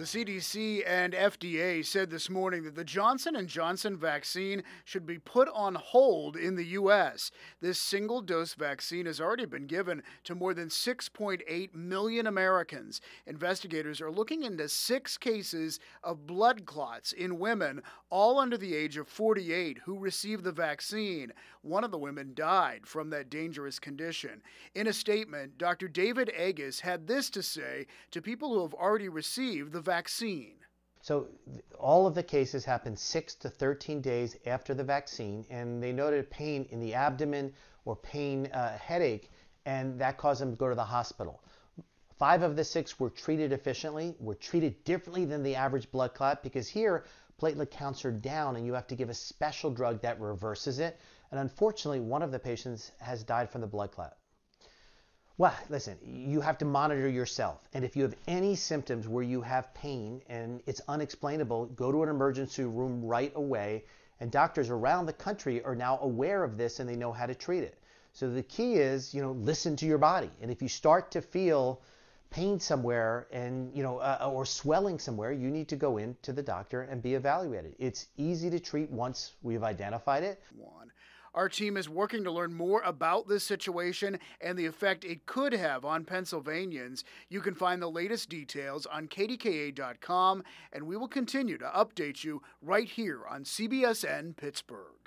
The CDC and FDA said this morning that the Johnson & Johnson vaccine should be put on hold in the US. This single-dose vaccine has already been given to more than 6.8 million Americans. Investigators are looking into 6 cases of blood clots in women all under the age of 48 who received the vaccine. One of the women died from that dangerous condition. In a statement, Dr. David Agus had this to say to people who have already received the vaccine. So all of the cases happened 6 to 13 days after the vaccine, and they noted pain in the abdomen or pain, uh, headache, and that caused them to go to the hospital. Five of the six were treated efficiently, were treated differently than the average blood clot because here platelet counts are down and you have to give a special drug that reverses it. And unfortunately, one of the patients has died from the blood clot. Well, listen, you have to monitor yourself. And if you have any symptoms where you have pain and it's unexplainable, go to an emergency room right away. And doctors around the country are now aware of this and they know how to treat it. So the key is, you know, listen to your body. And if you start to feel pain somewhere and, you know, uh, or swelling somewhere, you need to go in to the doctor and be evaluated. It's easy to treat once we've identified it. One. Our team is working to learn more about this situation and the effect it could have on Pennsylvanians. You can find the latest details on kdka.com, and we will continue to update you right here on CBSN Pittsburgh.